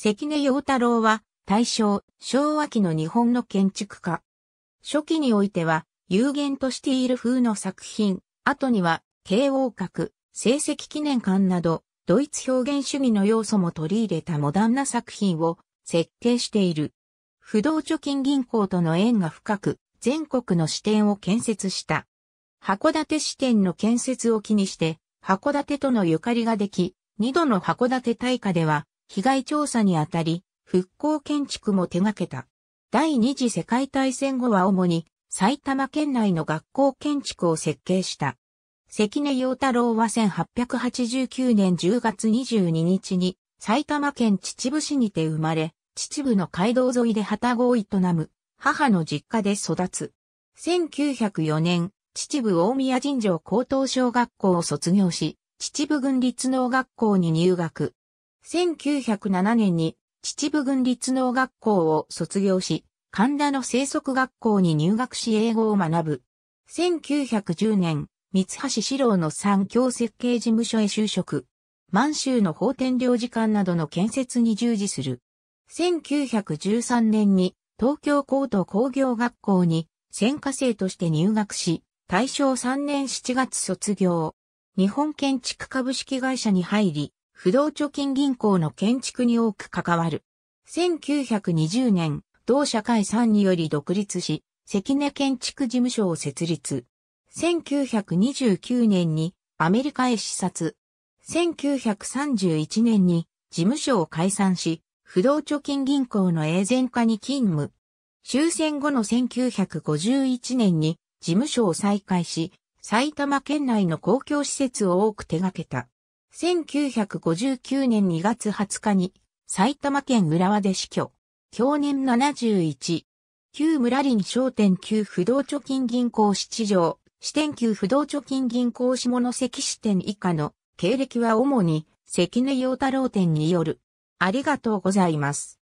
関根陽太郎は大正、昭和期の日本の建築家。初期においては有限としている風の作品、後には慶応閣、成績記念館など、ドイツ表現主義の要素も取り入れたモダンな作品を設計している。不動貯金銀行との縁が深く、全国の支店を建設した。函館支店の建設を機にして、函館とのゆかりができ、二度の函館大火では、被害調査にあたり、復興建築も手掛けた。第二次世界大戦後は主に埼玉県内の学校建築を設計した。関根陽太郎は1889年10月22日に埼玉県秩父市にて生まれ、秩父の街道沿いで旗子を営む母の実家で育つ。1904年、秩父大宮神城高等小学校を卒業し、秩父郡立農学校に入学。1907年に秩父郡立農学校を卒業し、神田の生息学校に入学し英語を学ぶ。1910年、三橋四郎の産教設計事務所へ就職。満州の法典領事館などの建設に従事する。1913年に東京高等工業学校に専科生として入学し、大正3年7月卒業。日本建築株式会社に入り、不動貯金銀行の建築に多く関わる。1920年、同社会さんにより独立し、関根建築事務所を設立。1929年にアメリカへ視察。1931年に事務所を解散し、不動貯金銀行の永全化に勤務。終戦後の1951年に事務所を再開し、埼玉県内の公共施設を多く手掛けた。1959年2月20日に埼玉県浦和で死去。去年71。旧村林商店旧不動貯金銀行七条、支店旧不動貯金銀行下関支店以下の経歴は主に関根陽太郎店による。ありがとうございます。